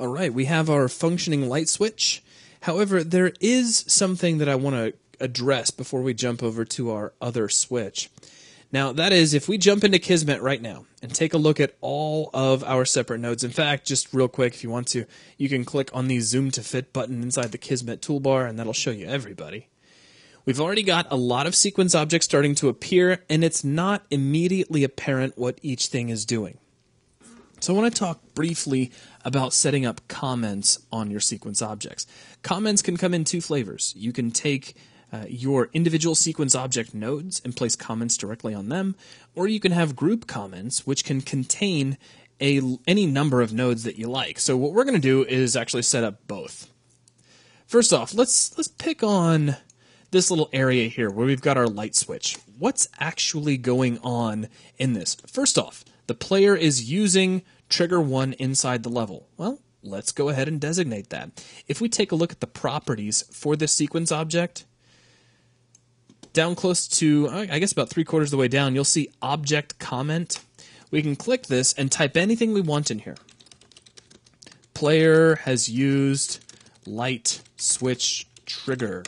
All right, we have our functioning light switch. However, there is something that I want to address before we jump over to our other switch. Now, that is if we jump into Kismet right now and take a look at all of our separate nodes. In fact, just real quick, if you want to, you can click on the Zoom to Fit button inside the Kismet toolbar, and that'll show you everybody. We've already got a lot of sequence objects starting to appear, and it's not immediately apparent what each thing is doing. So I want to talk briefly about setting up comments on your sequence objects. Comments can come in two flavors. You can take uh, your individual sequence object nodes and place comments directly on them, or you can have group comments, which can contain a any number of nodes that you like. So what we're going to do is actually set up both. First off, let's let's pick on this little area here where we've got our light switch. What's actually going on in this? First off, the player is using trigger 1 inside the level. Well, let's go ahead and designate that. If we take a look at the properties for this sequence object, down close to, I guess about three quarters of the way down, you'll see object comment. We can click this and type anything we want in here. Player has used light switch trigger.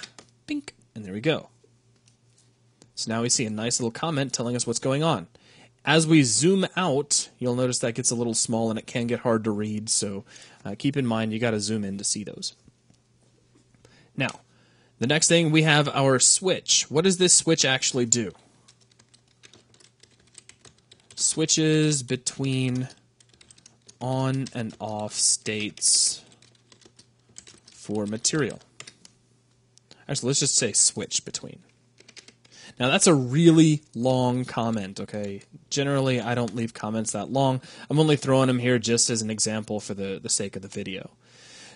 Bink. And there we go. So now we see a nice little comment telling us what's going on. As we zoom out, you'll notice that gets a little small and it can get hard to read, so uh, keep in mind you got to zoom in to see those. Now, the next thing we have our switch. What does this switch actually do? Switches between on and off states for material. Actually, let's just say switch between. Now that's a really long comment, okay? Generally, I don't leave comments that long. I'm only throwing them here just as an example for the, the sake of the video.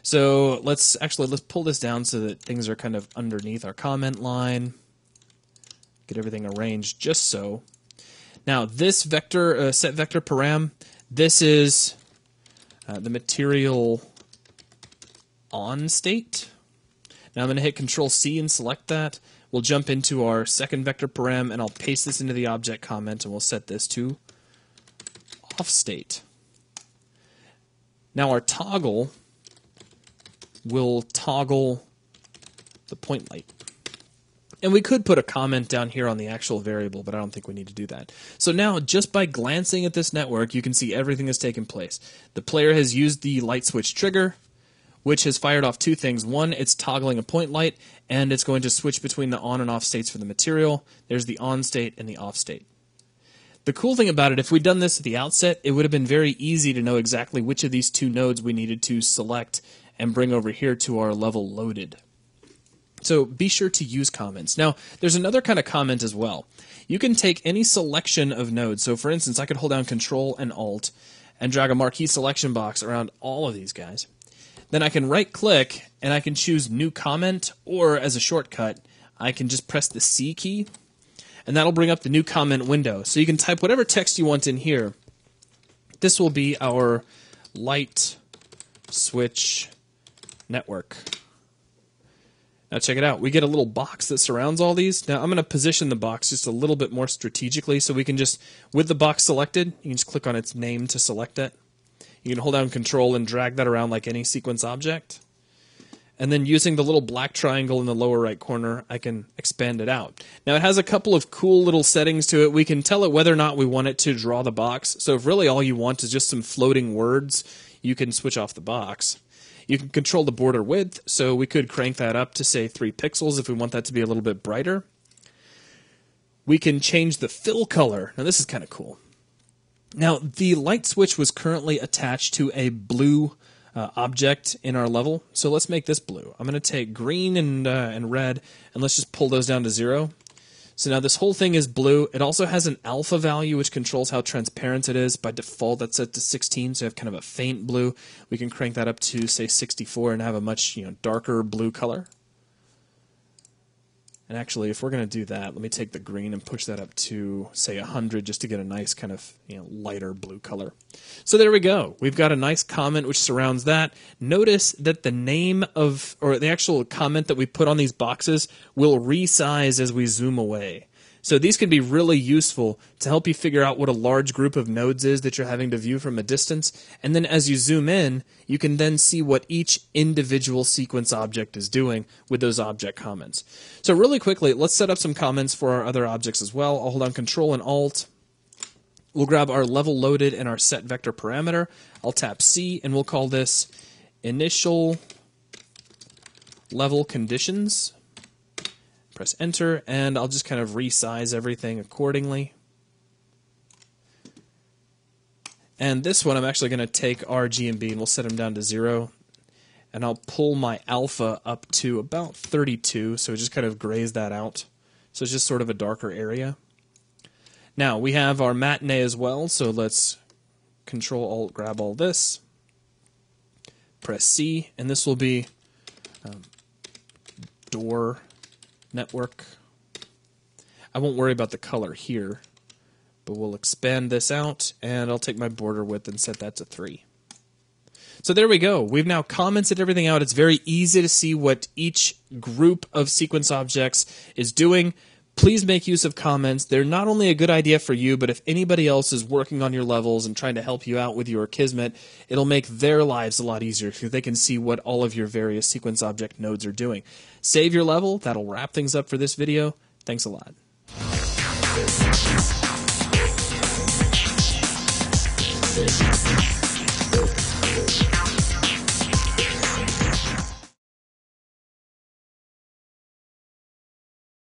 So let's actually let's pull this down so that things are kind of underneath our comment line. Get everything arranged just so. Now this vector uh, set vector param, this is uh, the material on state. Now I'm going to hit Control C and select that. We'll jump into our second vector param and I'll paste this into the object comment and we'll set this to off state. Now our toggle will toggle the point light. And we could put a comment down here on the actual variable, but I don't think we need to do that. So now, just by glancing at this network, you can see everything has taken place. The player has used the light switch trigger, which has fired off two things. One, it's toggling a point light, and it's going to switch between the on and off states for the material. There's the on state and the off state. The cool thing about it, if we'd done this at the outset, it would have been very easy to know exactly which of these two nodes we needed to select and bring over here to our level loaded. So be sure to use comments. Now, there's another kind of comment as well. You can take any selection of nodes. So for instance, I could hold down Control and Alt and drag a marquee selection box around all of these guys. Then I can right click and I can choose new comment or as a shortcut, I can just press the C key and that'll bring up the new comment window. So you can type whatever text you want in here. This will be our light switch network. Now check it out. We get a little box that surrounds all these. Now I'm going to position the box just a little bit more strategically so we can just, with the box selected, you can just click on its name to select it. You can hold down control and drag that around like any sequence object. And then using the little black triangle in the lower right corner, I can expand it out. Now it has a couple of cool little settings to it. We can tell it whether or not we want it to draw the box. So if really all you want is just some floating words, you can switch off the box. You can control the border width, so we could crank that up to say 3 pixels if we want that to be a little bit brighter. We can change the fill color. Now this is kind of cool. Now, the light switch was currently attached to a blue uh, object in our level, so let's make this blue. I'm going to take green and, uh, and red, and let's just pull those down to zero. So now this whole thing is blue. It also has an alpha value, which controls how transparent it is. By default, that's set to 16, so you have kind of a faint blue. We can crank that up to, say, 64 and have a much you know darker blue color. And actually, if we're going to do that, let me take the green and push that up to, say, 100 just to get a nice kind of you know, lighter blue color. So there we go. We've got a nice comment which surrounds that. Notice that the name of, or the actual comment that we put on these boxes will resize as we zoom away. So these can be really useful to help you figure out what a large group of nodes is that you're having to view from a distance. And then as you zoom in, you can then see what each individual sequence object is doing with those object comments. So really quickly, let's set up some comments for our other objects as well. I'll hold on Control and Alt. We'll grab our level loaded and our set vector parameter. I'll tap C and we'll call this initial level conditions press enter, and I'll just kind of resize everything accordingly. And this one, I'm actually going to take RGB and B, and we'll set them down to zero. And I'll pull my alpha up to about 32, so it just kind of grays that out. So it's just sort of a darker area. Now, we have our matinee as well, so let's Control Alt grab all this. Press C, and this will be um, door network. I won't worry about the color here, but we'll expand this out, and I'll take my border width and set that to 3. So there we go. We've now commented everything out. It's very easy to see what each group of sequence objects is doing. Please make use of comments. They're not only a good idea for you, but if anybody else is working on your levels and trying to help you out with your Kismet, it'll make their lives a lot easier because they can see what all of your various sequence object nodes are doing. Save your level. That'll wrap things up for this video. Thanks a lot.